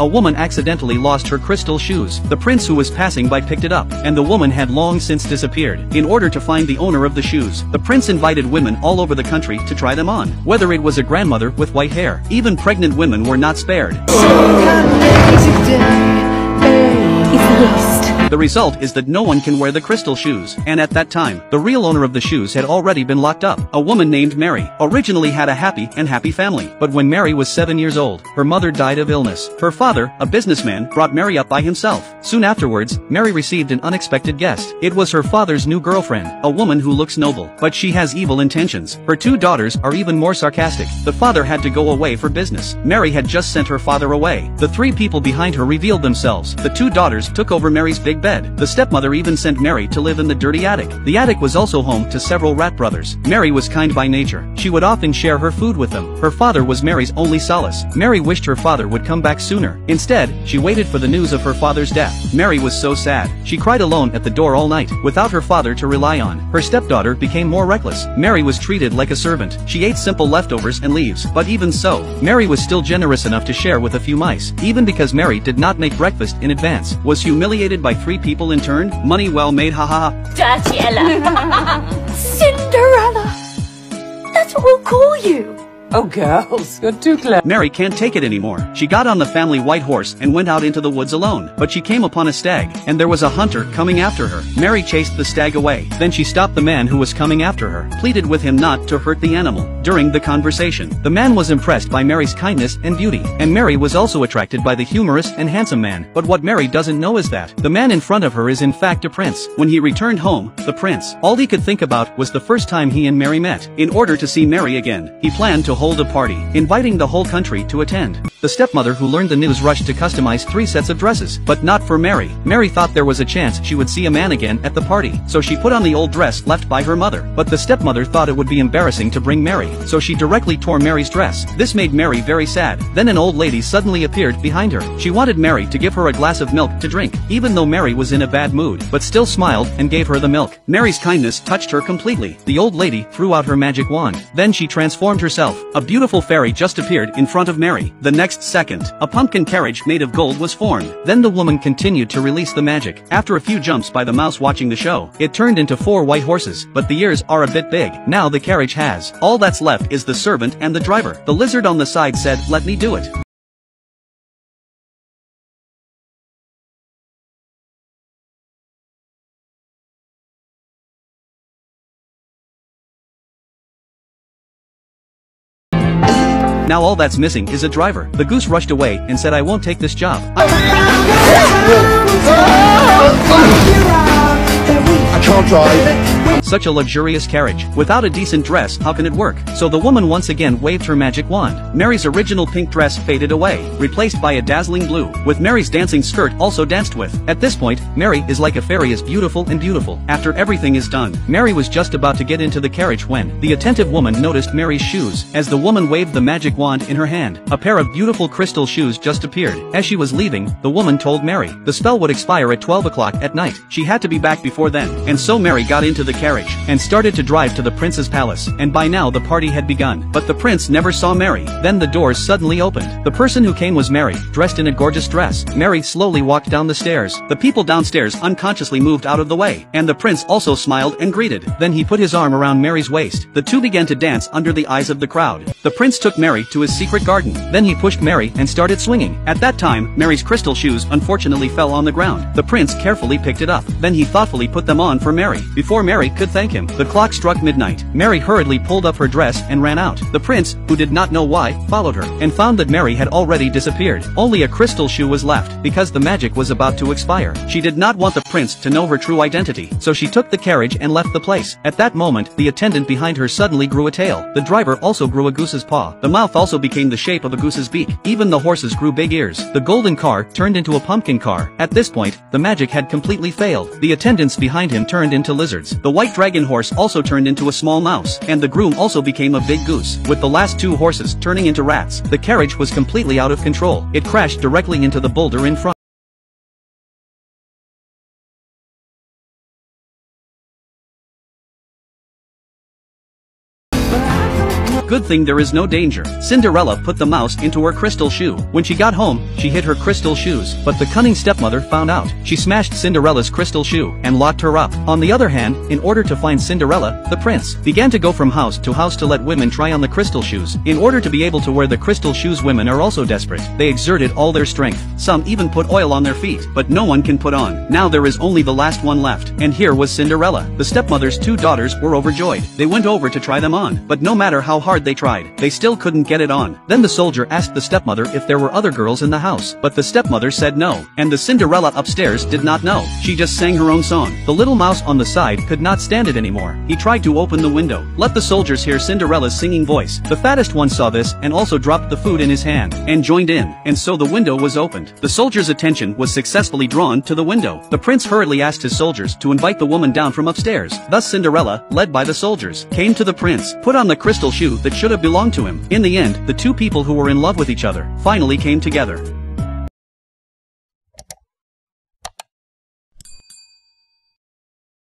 a woman accidentally lost her crystal shoes. The prince who was passing by picked it up, and the woman had long since disappeared. In order to find the owner of the shoes, the prince invited women all over the country to try them on. Whether it was a grandmother with white hair, even pregnant women were not spared. The result is that no one can wear the crystal shoes, and at that time, the real owner of the shoes had already been locked up. A woman named Mary originally had a happy and happy family, but when Mary was seven years old, her mother died of illness. Her father, a businessman, brought Mary up by himself. Soon afterwards, Mary received an unexpected guest. It was her father's new girlfriend, a woman who looks noble, but she has evil intentions. Her two daughters are even more sarcastic. The father had to go away for business. Mary had just sent her father away. The three people behind her revealed themselves. The two daughters took over Mary's big bed. The stepmother even sent Mary to live in the dirty attic. The attic was also home to several rat brothers. Mary was kind by nature. She would often share her food with them. Her father was Mary's only solace. Mary wished her father would come back sooner. Instead, she waited for the news of her father's death. Mary was so sad. She cried alone at the door all night, without her father to rely on. Her stepdaughter became more reckless. Mary was treated like a servant. She ate simple leftovers and leaves. But even so, Mary was still generous enough to share with a few mice. Even because Mary did not make breakfast in advance, was humiliated by three people in turn, money well made ha ha ha. Dirty Ella. Cinderella. That's what we'll call you. Oh, girls, you're too clever. Mary can't take it anymore. She got on the family white horse and went out into the woods alone. But she came upon a stag, and there was a hunter coming after her. Mary chased the stag away. Then she stopped the man who was coming after her, pleaded with him not to hurt the animal. During the conversation, the man was impressed by Mary's kindness and beauty, and Mary was also attracted by the humorous and handsome man. But what Mary doesn't know is that the man in front of her is in fact a prince. When he returned home, the prince, all he could think about was the first time he and Mary met. In order to see Mary again, he planned to hold a party, inviting the whole country to attend. The stepmother who learned the news rushed to customize three sets of dresses, but not for Mary. Mary thought there was a chance she would see a man again at the party, so she put on the old dress left by her mother. But the stepmother thought it would be embarrassing to bring Mary, so she directly tore Mary's dress. This made Mary very sad. Then an old lady suddenly appeared behind her. She wanted Mary to give her a glass of milk to drink, even though Mary was in a bad mood, but still smiled and gave her the milk. Mary's kindness touched her completely. The old lady threw out her magic wand. Then she transformed herself. A beautiful fairy just appeared in front of Mary. The next second, a pumpkin carriage made of gold was formed. Then the woman continued to release the magic. After a few jumps by the mouse watching the show, it turned into four white horses, but the ears are a bit big. Now the carriage has. All that's left is the servant and the driver. The lizard on the side said, let me do it. Now all that's missing is a driver. The goose rushed away and said I won't take this job. I can't drive. Such a luxurious carriage. Without a decent dress, how can it work? So the woman once again waved her magic wand. Mary's original pink dress faded away, replaced by a dazzling blue, with Mary's dancing skirt also danced with. At this point, Mary is like a fairy as beautiful and beautiful. After everything is done, Mary was just about to get into the carriage when the attentive woman noticed Mary's shoes. As the woman waved the magic wand in her hand, a pair of beautiful crystal shoes just appeared. As she was leaving, the woman told Mary the spell would expire at 12 o'clock at night. She had to be back before then, and so Mary got into the carriage and started to drive to the prince's palace, and by now the party had begun. But the prince never saw Mary. Then the doors suddenly opened. The person who came was Mary, dressed in a gorgeous dress. Mary slowly walked down the stairs. The people downstairs unconsciously moved out of the way, and the prince also smiled and greeted. Then he put his arm around Mary's waist. The two began to dance under the eyes of the crowd. The prince took Mary to his secret garden. Then he pushed Mary and started swinging. At that time, Mary's crystal shoes unfortunately fell on the ground. The prince carefully picked it up. Then he thoughtfully put them on for Mary. Before Mary could thank him, the clock struck midnight. Mary hurriedly pulled up her dress and ran out. The prince, who did not know why, followed her, and found that Mary had already disappeared. Only a crystal shoe was left, because the magic was about to expire. She did not want the prince to know her true identity, so she took the carriage and left the place. At that moment, the attendant behind her suddenly grew a tail. The driver also grew a goose's paw. The mouth also became the shape of a goose's beak. Even the horses grew big ears. The golden car turned into a pumpkin car. At this point, the magic had completely failed. The attendants behind him turned into lizards. The white dragon horse also turned into a small mouse, and the groom also became a big goose, with the last two horses turning into rats. The carriage was completely out of control. It crashed directly into the boulder in front. Good thing there is no danger. Cinderella put the mouse into her crystal shoe. When she got home, she hid her crystal shoes, but the cunning stepmother found out. She smashed Cinderella's crystal shoe and locked her up. On the other hand, in order to find Cinderella, the prince began to go from house to house to let women try on the crystal shoes. In order to be able to wear the crystal shoes women are also desperate. They exerted all their strength. Some even put oil on their feet, but no one can put on. Now there is only the last one left, and here was Cinderella. The stepmother's two daughters were overjoyed. They went over to try them on, but no matter how hard they tried, they still couldn't get it on. Then the soldier asked the stepmother if there were other girls in the house, but the stepmother said no, and the Cinderella upstairs did not know. She just sang her own song. The little mouse on the side could not stand it anymore. He tried to open the window. Let the soldiers hear Cinderella's singing voice. The fattest one saw this and also dropped the food in his hand and joined in, and so the window was opened. The soldier's attention was successfully drawn to the window. The prince hurriedly asked his soldiers to invite the woman down from upstairs. Thus Cinderella, led by the soldiers, came to the prince, put on the crystal shoe that should have belonged to him. In the end, the two people who were in love with each other finally came together.